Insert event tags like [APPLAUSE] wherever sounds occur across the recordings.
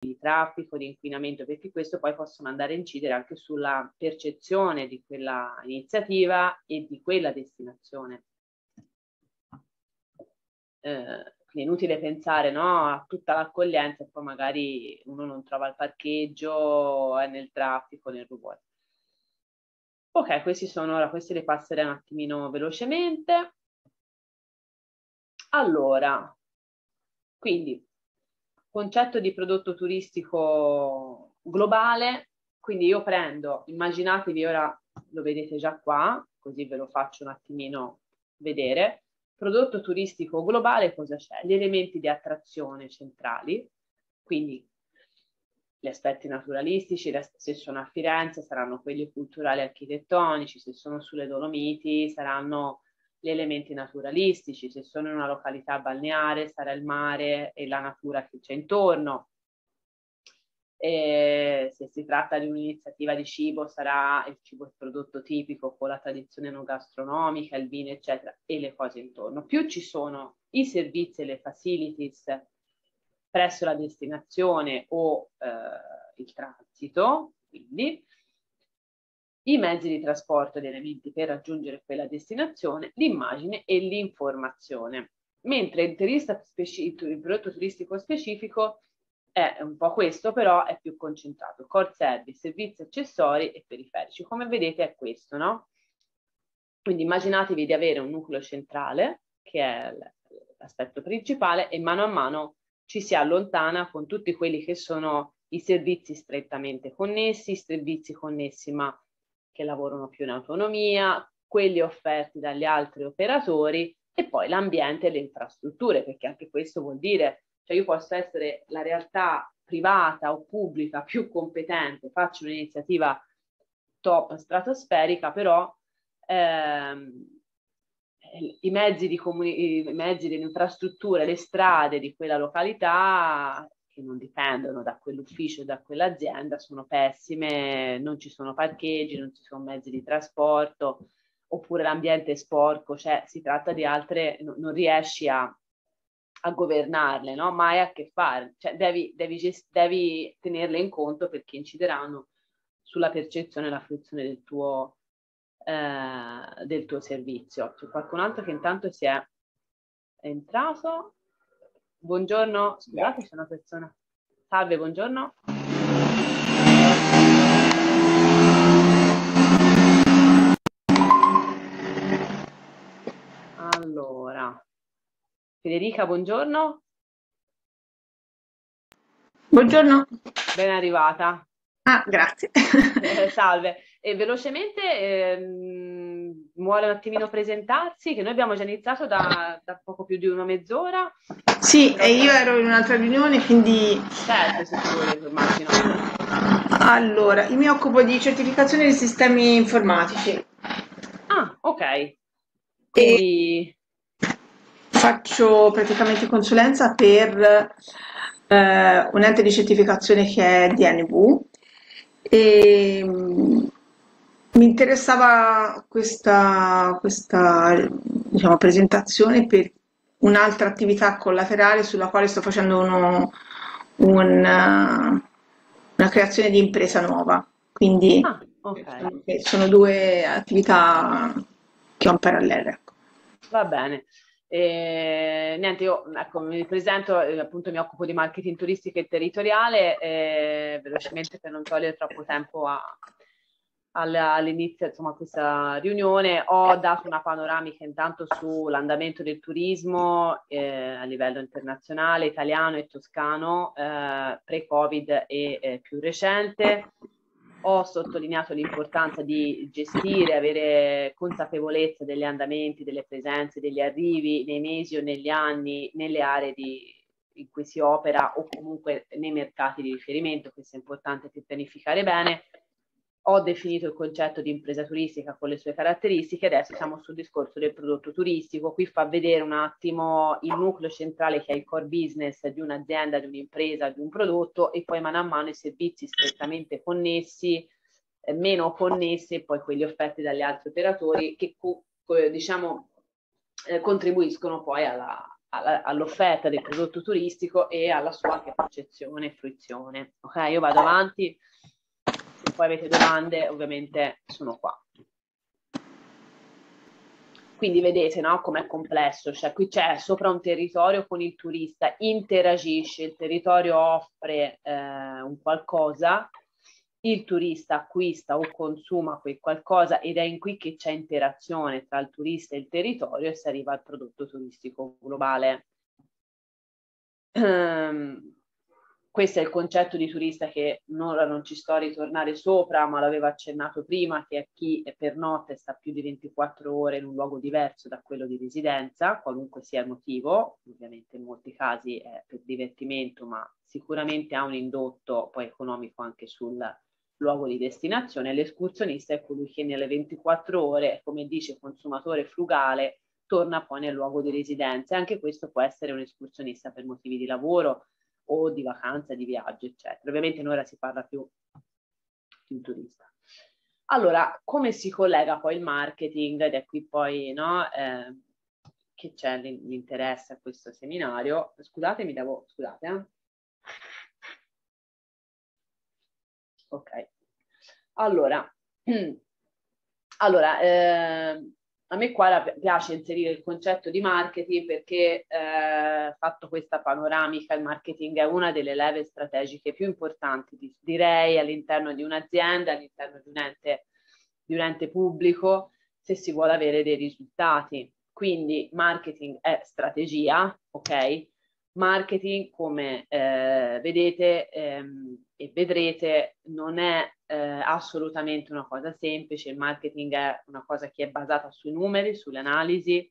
di traffico, di inquinamento, perché questo poi possono andare a incidere anche sulla percezione di quella iniziativa e di quella destinazione. Eh, è inutile pensare no, a tutta l'accoglienza e poi magari uno non trova il parcheggio, è nel traffico, nel rumore. Ok, questi sono, ora questi li passerei un attimino velocemente. Allora, quindi concetto di prodotto turistico globale, quindi io prendo, immaginatevi ora, lo vedete già qua, così ve lo faccio un attimino vedere, prodotto turistico globale cosa c'è? Gli elementi di attrazione centrali, quindi gli aspetti naturalistici, se sono a Firenze saranno quelli culturali e architettonici, se sono sulle Dolomiti saranno gli elementi naturalistici, se sono in una località balneare sarà il mare e la natura che c'è intorno. E se si tratta di un'iniziativa di cibo sarà il cibo il prodotto tipico con la tradizione non gastronomica, il vino eccetera e le cose intorno. Più ci sono i servizi e le facilities presso la destinazione o eh, il transito, quindi i mezzi di trasporto ed elementi per raggiungere quella destinazione, l'immagine e l'informazione. Mentre il, il prodotto turistico specifico è un po' questo, però è più concentrato. Core service, servizi accessori e periferici. Come vedete è questo, no? Quindi immaginatevi di avere un nucleo centrale, che è l'aspetto principale, e mano a mano ci si allontana con tutti quelli che sono i servizi strettamente connessi, i servizi connessi ma che lavorano più in autonomia, quelli offerti dagli altri operatori e poi l'ambiente e le infrastrutture, perché anche questo vuol dire, cioè io posso essere la realtà privata o pubblica più competente, faccio un'iniziativa top stratosferica, però ehm, i mezzi di comuni- i mezzi dell'infrastruttura, le strade di quella località che non dipendono da quell'ufficio, da quell'azienda, sono pessime, non ci sono parcheggi, non ci sono mezzi di trasporto, oppure l'ambiente è sporco, cioè si tratta di altre, no, non riesci a, a governarle, no? mai a che fare, cioè devi, devi, devi tenerle in conto perché incideranno sulla percezione e la fruizione del tuo, eh, del tuo servizio. C'è qualcun altro che intanto si è entrato. Buongiorno, scusate, c'è una persona. Salve, buongiorno. Allora, Federica, buongiorno. Buongiorno. Ben arrivata. Ah, grazie. Eh, [LAUGHS] salve. E velocemente ehm, vuole un attimino presentarsi, che noi abbiamo già iniziato da, da poco più di una mezz'ora. Sì, e io ero in un'altra riunione, quindi... Certo, se tu vuoi, immagino. Allora, io mi occupo di certificazione dei sistemi informatici. Ah, ok. Quindi... faccio praticamente consulenza per eh, un ente di certificazione che è DNV e mi interessava questa, questa diciamo, presentazione per un'altra attività collaterale sulla quale sto facendo uno, un, una creazione di impresa nuova. Quindi ah, okay. sono due attività che ho in parallelo. Ecco. Va bene. Eh, niente, io ecco, mi presento, eh, appunto mi occupo di marketing turistico e territoriale, eh, velocemente per non togliere troppo tempo a, all'inizio insomma questa riunione. Ho dato una panoramica intanto sull'andamento del turismo eh, a livello internazionale, italiano e toscano eh, pre-Covid e eh, più recente. Ho sottolineato l'importanza di gestire, avere consapevolezza degli andamenti, delle presenze, degli arrivi nei mesi o negli anni nelle aree di, in cui si opera o comunque nei mercati di riferimento, questo è importante per pianificare bene ho definito il concetto di impresa turistica con le sue caratteristiche, adesso siamo sul discorso del prodotto turistico, qui fa vedere un attimo il nucleo centrale che è il core business di un'azienda, di un'impresa, di un prodotto e poi mano a mano i servizi strettamente connessi, eh, meno connessi e poi quelli offerti dagli altri operatori che diciamo eh, contribuiscono poi alla, all'offerta del prodotto turistico e alla sua percezione e fruizione. Ok, io vado avanti, poi avete domande ovviamente sono qua. Quindi vedete no, com'è complesso, cioè qui c'è sopra un territorio con il turista, interagisce, il territorio offre eh, un qualcosa, il turista acquista o consuma quel qualcosa ed è in qui che c'è interazione tra il turista e il territorio e si arriva al prodotto turistico globale. Um, questo è il concetto di turista che ora non ci sto a ritornare sopra, ma l'avevo accennato prima, che è chi per notte sta più di 24 ore in un luogo diverso da quello di residenza, qualunque sia il motivo, ovviamente in molti casi è per divertimento, ma sicuramente ha un indotto poi economico anche sul luogo di destinazione. L'escursionista è colui che nelle 24 ore, come dice consumatore frugale, torna poi nel luogo di residenza. E anche questo può essere un escursionista per motivi di lavoro, o di vacanza, di viaggio, eccetera. Ovviamente noi ora si parla più di un turista. Allora, come si collega poi il marketing, ed è qui poi no, eh, che c'è l'interesse a questo seminario. Scusate, mi devo, scusate. Eh. Ok. Allora, [CLEARS THROAT] allora eh, a me qua piace inserire il concetto di marketing perché eh, fatto questa panoramica, il marketing è una delle leve strategiche più importanti, direi, all'interno di un'azienda, all'interno di un ente, di un ente pubblico, se si vuole avere dei risultati. Quindi marketing è strategia, ok? Marketing, come eh, vedete ehm, e vedrete, non è eh, assolutamente una cosa semplice, il marketing è una cosa che è basata sui numeri, sulle analisi,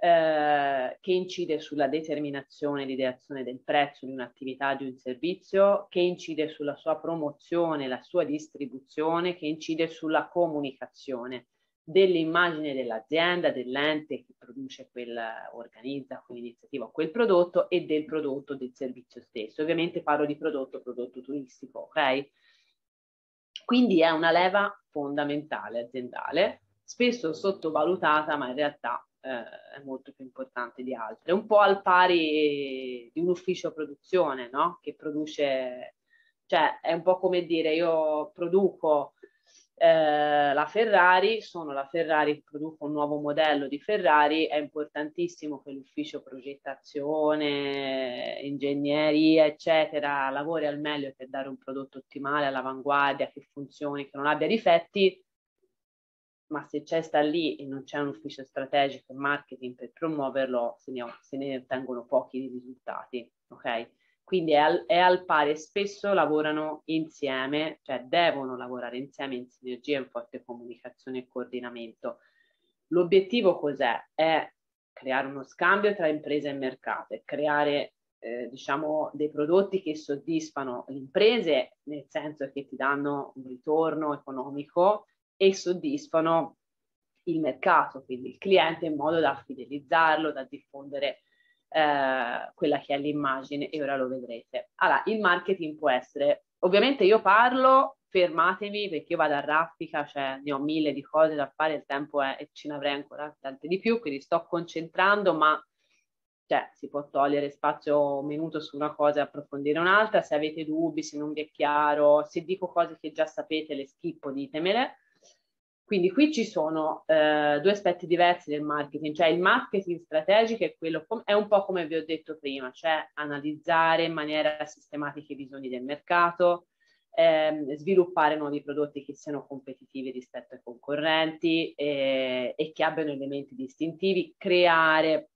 eh, che incide sulla determinazione e l'ideazione del prezzo di un'attività, di un servizio, che incide sulla sua promozione, la sua distribuzione, che incide sulla comunicazione dell'immagine dell'azienda, dell'ente che produce quel, organizza quell'iniziativa o quel prodotto e del prodotto, del servizio stesso. Ovviamente parlo di prodotto, prodotto turistico, ok? Quindi è una leva fondamentale aziendale, spesso sottovalutata, ma in realtà eh, è molto più importante di altre. Un po' al pari di un ufficio produzione, no? Che produce, cioè è un po' come dire io produco eh, la Ferrari, sono la Ferrari, produco un nuovo modello di Ferrari, è importantissimo che l'ufficio progettazione, ingegneria, eccetera, lavori al meglio per dare un prodotto ottimale, all'avanguardia, che funzioni, che non abbia difetti, ma se c'è sta lì e non c'è un ufficio strategico e marketing per promuoverlo, se ne, se ne ottengono pochi risultati, ok? Quindi è al, è al pari spesso lavorano insieme, cioè devono lavorare insieme in sinergia, in forte comunicazione e coordinamento. L'obiettivo cos'è? È creare uno scambio tra imprese e mercato, creare eh, diciamo dei prodotti che soddisfano le imprese, nel senso che ti danno un ritorno economico e soddisfano il mercato, quindi il cliente in modo da fidelizzarlo, da diffondere eh, quella che è l'immagine e ora lo vedrete. Allora, il marketing può essere, ovviamente io parlo, fermatevi perché io vado a raffica, cioè ne ho mille di cose da fare, il tempo è e ce ne avrei ancora tante di più, quindi sto concentrando, ma cioè, si può togliere spazio un minuto su una cosa e approfondire un'altra, se avete dubbi, se non vi è chiaro, se dico cose che già sapete le schippo, ditemele quindi qui ci sono eh, due aspetti diversi del marketing, cioè il marketing strategico è, quello, è un po' come vi ho detto prima, cioè analizzare in maniera sistematica i bisogni del mercato, ehm, sviluppare nuovi prodotti che siano competitivi rispetto ai concorrenti eh, e che abbiano elementi distintivi, creare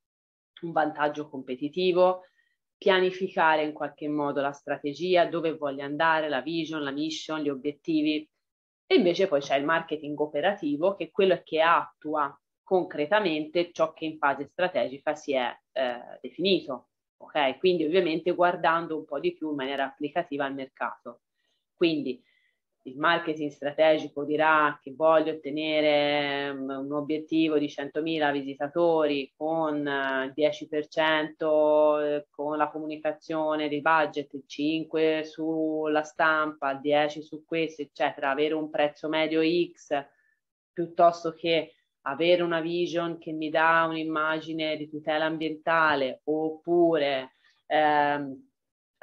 un vantaggio competitivo, pianificare in qualche modo la strategia, dove voglio andare, la vision, la mission, gli obiettivi e invece poi c'è il marketing operativo, che è quello che attua concretamente ciò che in fase strategica si è eh, definito. Ok? Quindi ovviamente guardando un po' di più in maniera applicativa al mercato. Quindi il marketing strategico dirà che voglio ottenere um, un obiettivo di 100.000 visitatori con il 10% eh, con la comunicazione di budget, il 5% sulla stampa, il 10% su questo, eccetera, avere un prezzo medio X piuttosto che avere una vision che mi dà un'immagine di tutela ambientale oppure ehm,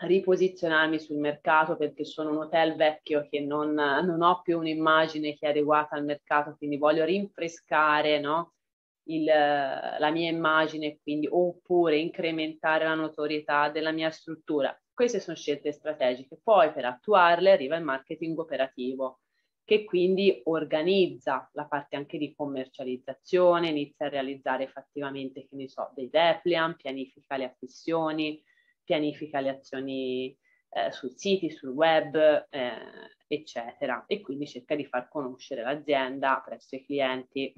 riposizionarmi sul mercato perché sono un hotel vecchio che non, non, ho più un'immagine che è adeguata al mercato, quindi voglio rinfrescare no? Il, la mia immagine, quindi, oppure incrementare la notorietà della mia struttura. Queste sono scelte strategiche. Poi per attuarle arriva il marketing operativo che quindi organizza la parte anche di commercializzazione, inizia a realizzare effettivamente, che ne so, dei depliant, pianifica le acquistioni, pianifica le azioni eh, sui siti, sul web, eh, eccetera. E quindi cerca di far conoscere l'azienda presso i clienti.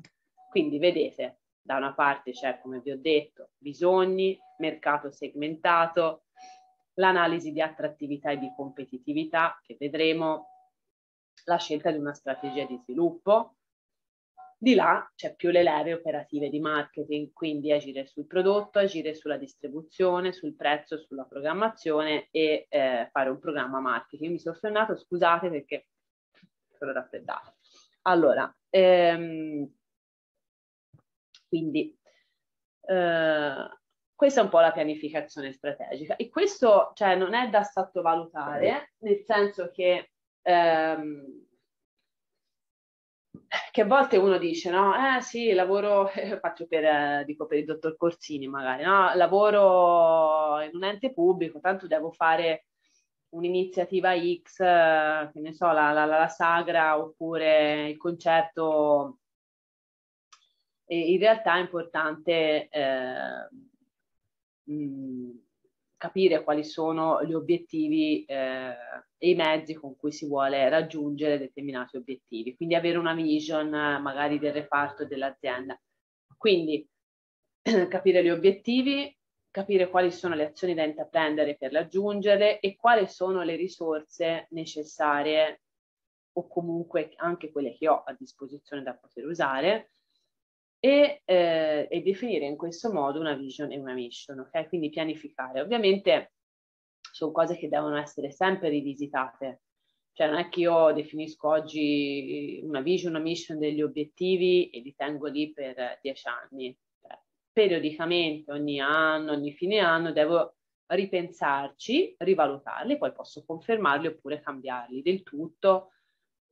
Quindi vedete, da una parte c'è, come vi ho detto, bisogni, mercato segmentato, l'analisi di attrattività e di competitività, che vedremo la scelta di una strategia di sviluppo. Di là c'è più le leve operative di marketing, quindi agire sul prodotto, agire sulla distribuzione, sul prezzo, sulla programmazione e eh, fare un programma marketing. Mi sono fermato, scusate perché sono raffreddato. Allora, ehm, quindi eh, questa è un po' la pianificazione strategica e questo cioè, non è da sottovalutare, nel senso che ehm, che a volte uno dice, no, eh sì, lavoro, faccio per, eh, dico per il dottor Corsini magari, no, lavoro in un ente pubblico, tanto devo fare un'iniziativa X, eh, che ne so, la, la, la sagra oppure il concerto. E in realtà è importante eh, mh, capire quali sono gli obiettivi eh, e i mezzi con cui si vuole raggiungere determinati obiettivi, quindi avere una vision magari del reparto dell'azienda. Quindi [CLEARS THROAT] capire gli obiettivi, capire quali sono le azioni da intraprendere per raggiungerle e quali sono le risorse necessarie o comunque anche quelle che ho a disposizione da poter usare e, eh, e, definire in questo modo una vision e una mission, ok? Quindi pianificare. Ovviamente sono cose che devono essere sempre rivisitate, cioè non è che io definisco oggi una vision, una mission degli obiettivi e li tengo lì per dieci anni. Cioè, periodicamente, ogni anno, ogni fine anno, devo ripensarci, rivalutarli, poi posso confermarli oppure cambiarli del tutto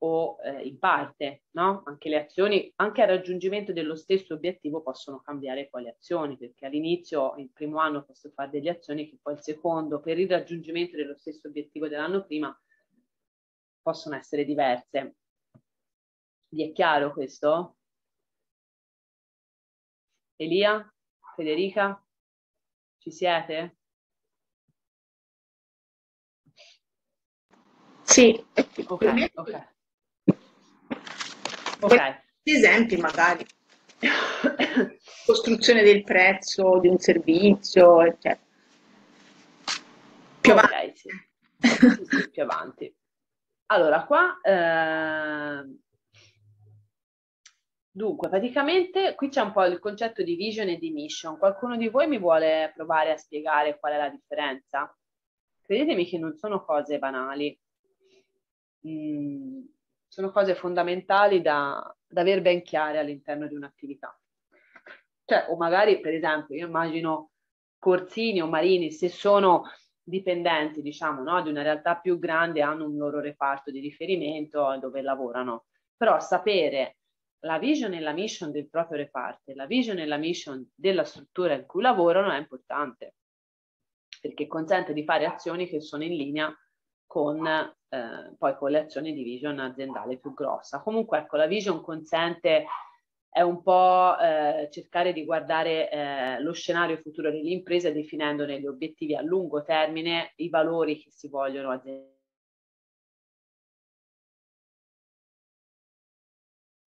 o eh, in parte, no? Anche le azioni, anche al raggiungimento dello stesso obiettivo possono cambiare poi le azioni, perché all'inizio, il primo anno posso fare delle azioni che poi il secondo, per il raggiungimento dello stesso obiettivo dell'anno prima, possono essere diverse. Vi è chiaro questo? Elia? Federica? Ci siete? Sì. Ok, ok. Okay. Esempi magari. [COUGHS] Costruzione del prezzo di un servizio, eccetera. Più okay, avanti. Sì. sì, sì, più avanti. Allora, qua... Eh... Dunque, praticamente qui c'è un po' il concetto di vision e di mission. Qualcuno di voi mi vuole provare a spiegare qual è la differenza? Credetemi che non sono cose banali. Mm, sono cose fondamentali da, da aver ben chiare all'interno di un'attività. Cioè, o magari, per esempio, io immagino Corsini o Marini, se sono dipendenti, diciamo, no, di una realtà più grande, hanno un loro reparto di riferimento dove lavorano. Però sapere la vision e la mission del proprio reparto, la vision e la mission della struttura in cui lavorano è importante, perché consente di fare azioni che sono in linea con eh, poi con le azioni di vision aziendale più grossa. Comunque ecco, la vision consente è un po' eh, cercare di guardare eh, lo scenario futuro dell'impresa definendo negli obiettivi a lungo termine i valori che si vogliono aziendare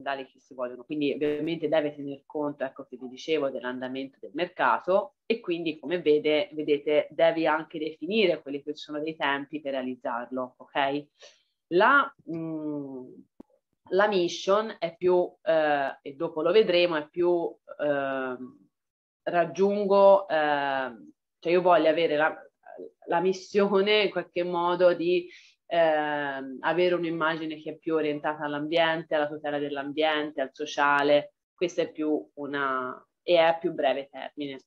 aziendali che si vogliono. Quindi ovviamente deve tener conto, ecco che vi dicevo, dell'andamento del mercato e quindi come vede, vedete devi anche definire quelli che sono dei tempi per realizzarlo, ok? La, mh, mm, la mission è più, eh, e dopo lo vedremo, è più eh, raggiungo, eh, cioè io voglio avere la, la missione in qualche modo di eh, avere un'immagine che è più orientata all'ambiente, alla tutela dell'ambiente, al sociale, Questa è più una e è a più breve termine.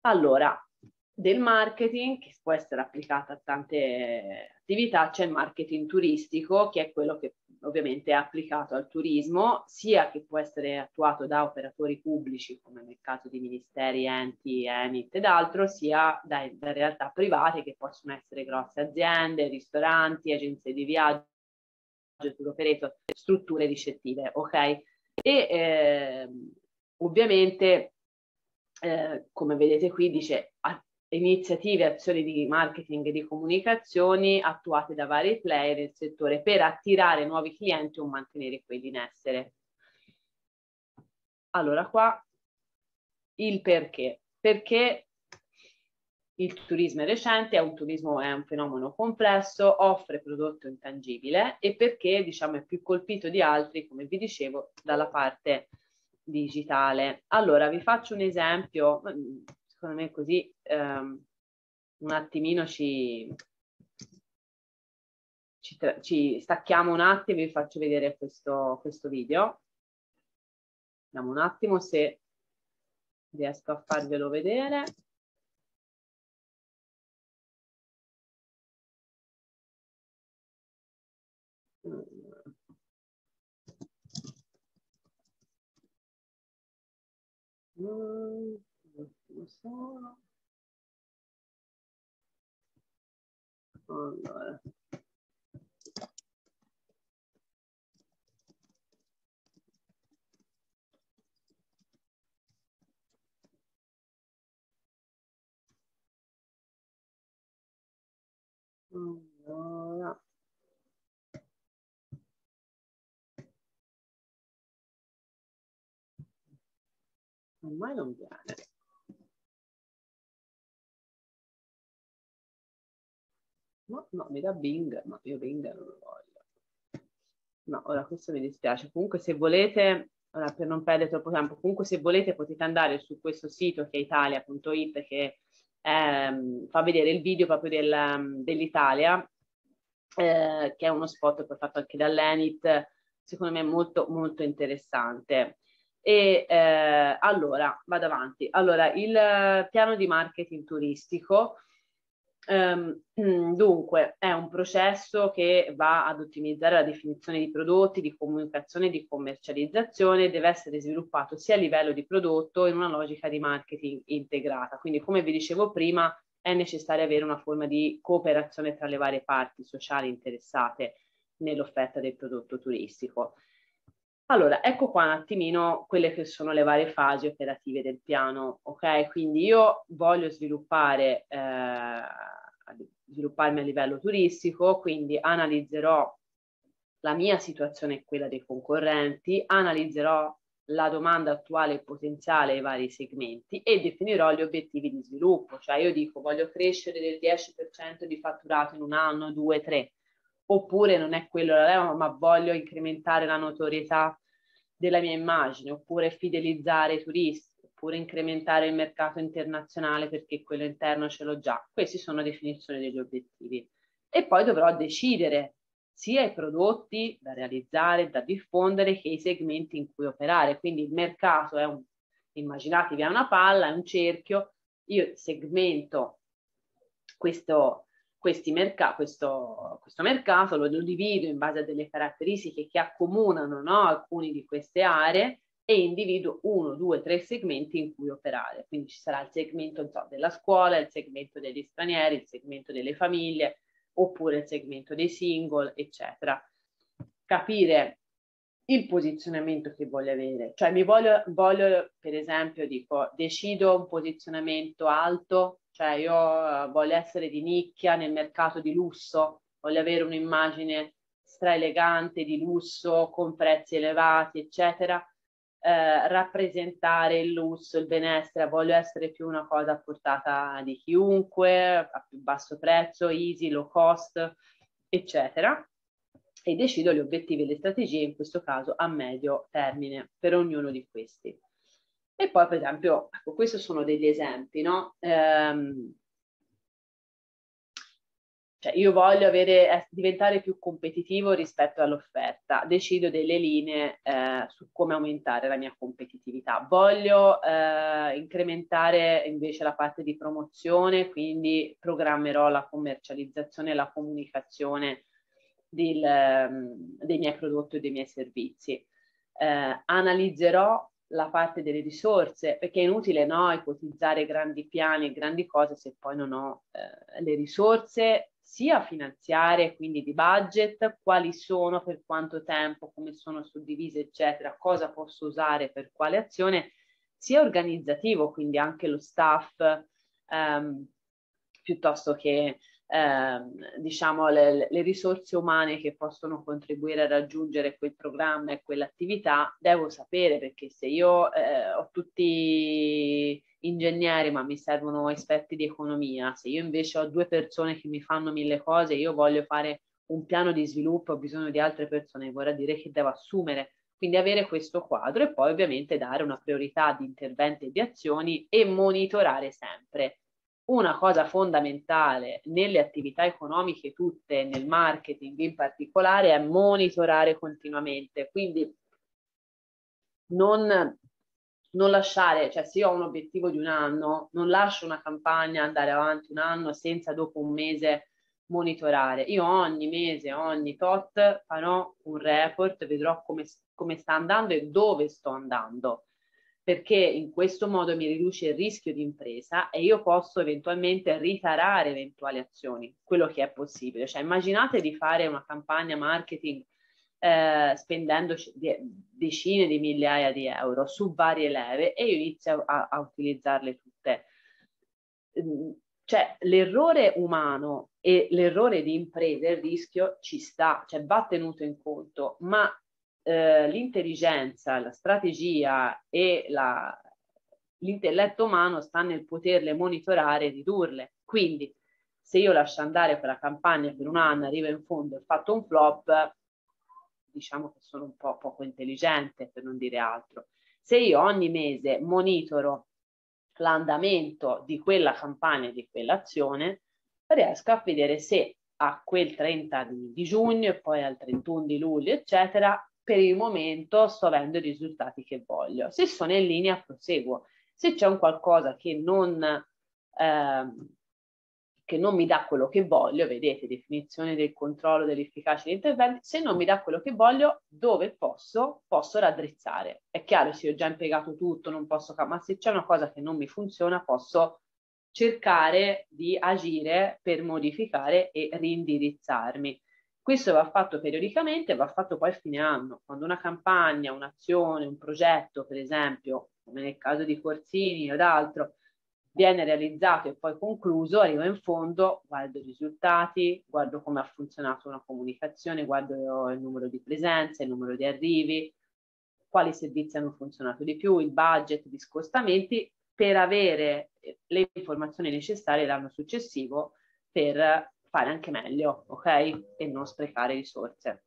Allora, del marketing che può essere applicata a tante attività, c'è il marketing turistico che è quello che ovviamente è applicato al turismo, sia che può essere attuato da operatori pubblici, come nel caso di ministeri, enti, Enit ed altro, sia da, da realtà private che possono essere grosse aziende, ristoranti, agenzie di viaggio, tour operator, strutture ricettive, ok? E eh, ovviamente, eh, come vedete qui, dice iniziative azioni di marketing e di comunicazioni attuate da vari player nel settore per attirare nuovi clienti o mantenere quelli in essere. Allora qua il perché. Perché il turismo è recente, è un turismo è un fenomeno complesso, offre prodotto intangibile e perché diciamo è più colpito di altri, come vi dicevo, dalla parte digitale. Allora vi faccio un esempio, secondo me così ehm, un attimino ci, ci, ci, stacchiamo un attimo e vi faccio vedere questo, questo video. Vediamo un attimo se riesco a farvelo vedere. Mm solo. Allora. Allora. Ormai non viene. No, no, mi dà Bing, ma io Bing non lo voglio. No, ora questo mi dispiace. Comunque se volete, ora per non perdere troppo tempo, comunque se volete potete andare su questo sito che è italia.it che ehm, fa vedere il video proprio del, dell'Italia, eh, che è uno spot poi fatto anche dall'Enit, secondo me molto molto interessante. E eh, allora, vado avanti. Allora, il piano di marketing turistico Um, dunque, è un processo che va ad ottimizzare la definizione di prodotti, di comunicazione di commercializzazione, deve essere sviluppato sia a livello di prodotto in una logica di marketing integrata. Quindi, come vi dicevo prima, è necessario avere una forma di cooperazione tra le varie parti sociali interessate nell'offerta del prodotto turistico. Allora, ecco qua un attimino quelle che sono le varie fasi operative del piano, ok? Quindi io voglio sviluppare, eh, svilupparmi a livello turistico, quindi analizzerò la mia situazione e quella dei concorrenti, analizzerò la domanda attuale e potenziale ai vari segmenti e definirò gli obiettivi di sviluppo, cioè io dico voglio crescere del 10% di fatturato in un anno, due, tre. Oppure non è quello la leva, ma voglio incrementare la notorietà della mia immagine, oppure fidelizzare i turisti, oppure incrementare il mercato internazionale perché quello interno ce l'ho già. Questi sono definizioni degli obiettivi. E poi dovrò decidere sia i prodotti da realizzare, da diffondere, che i segmenti in cui operare. Quindi il mercato è un, immaginatevi, è una palla, è un cerchio, io segmento questo, merc- questo, questo, mercato, lo, lo, divido in base a delle caratteristiche che accomunano no, alcune di queste aree e individuo uno, due, tre segmenti in cui operare. Quindi ci sarà il segmento so, della scuola, il segmento degli stranieri, il segmento delle famiglie, oppure il segmento dei single, eccetera. Capire il posizionamento che voglio avere, cioè mi voglio, voglio per esempio, dico, decido un posizionamento alto cioè io eh, voglio essere di nicchia nel mercato di lusso, voglio avere un'immagine stra elegante di lusso con prezzi elevati, eccetera. Eh, rappresentare il lusso, il benessere, voglio essere più una cosa a portata di chiunque, a più basso prezzo, easy, low cost, eccetera. E decido gli obiettivi e le strategie, in questo caso a medio termine, per ognuno di questi. E poi, per esempio, ecco, questi sono degli esempi, no? Ehm, cioè io voglio avere, eh, diventare più competitivo rispetto all'offerta, decido delle linee eh, su come aumentare la mia competitività. Voglio eh, incrementare invece la parte di promozione, quindi programmerò la commercializzazione e la comunicazione del, ehm, dei miei prodotti e dei miei servizi. Eh, analizzerò la parte delle risorse, perché è inutile no, ipotizzare grandi piani e grandi cose se poi non ho eh, le risorse sia finanziarie, quindi di budget, quali sono, per quanto tempo, come sono suddivise, eccetera, cosa posso usare per quale azione, sia organizzativo, quindi anche lo staff, ehm, piuttosto che ehm, diciamo le, le, risorse umane che possono contribuire a raggiungere quel programma e quell'attività, devo sapere perché se io eh, ho tutti ingegneri ma mi servono esperti di economia, se io invece ho due persone che mi fanno mille cose, io voglio fare un piano di sviluppo, ho bisogno di altre persone, vorrà dire che devo assumere. Quindi avere questo quadro e poi ovviamente dare una priorità di interventi e di azioni e monitorare sempre. Una cosa fondamentale nelle attività economiche tutte, nel marketing in particolare, è monitorare continuamente. Quindi non non lasciare, cioè se io ho un obiettivo di un anno, non lascio una campagna andare avanti un anno senza dopo un mese monitorare. Io ogni mese, ogni tot farò un report, vedrò come, come sta andando e dove sto andando, perché in questo modo mi riduce il rischio di impresa e io posso eventualmente ritarare eventuali azioni, quello che è possibile. Cioè immaginate di fare una campagna marketing eh, spendendo decine di migliaia di euro su varie leve e io inizio a, a utilizzarle tutte. Mm, cioè l'errore umano e l'errore di impresa, il rischio ci sta, cioè va tenuto in conto, ma eh, l'intelligenza, la strategia e la, l'intelletto umano sta nel poterle monitorare e ridurle. Quindi se io lascio andare quella campagna per un anno, arrivo in fondo e ho fatto un flop, diciamo che sono un po' poco intelligente per non dire altro. Se io ogni mese monitoro l'andamento di quella campagna, di quell'azione, riesco a vedere se a quel 30 di, di giugno e poi al 31 di luglio, eccetera, per il momento sto avendo i risultati che voglio. Se sono in linea, proseguo. Se c'è un qualcosa che non, eh, che non mi dà quello che voglio, vedete, definizione del controllo dell'efficacia degli interventi, se non mi dà quello che voglio, dove posso, posso raddrizzare. È chiaro, se ho già impiegato tutto, non posso, ma se c'è una cosa che non mi funziona, posso cercare di agire per modificare e rindirizzarmi. Questo va fatto periodicamente, va fatto poi a fine anno, quando una campagna, un'azione, un progetto, per esempio, come nel caso di Corsini o d'altro, viene realizzato e poi concluso, arrivo in fondo, guardo i risultati, guardo come ha funzionato una comunicazione, guardo il numero di presenze, il numero di arrivi, quali servizi hanno funzionato di più, il budget, gli scostamenti, per avere le informazioni necessarie l'anno successivo per fare anche meglio, ok? E non sprecare risorse.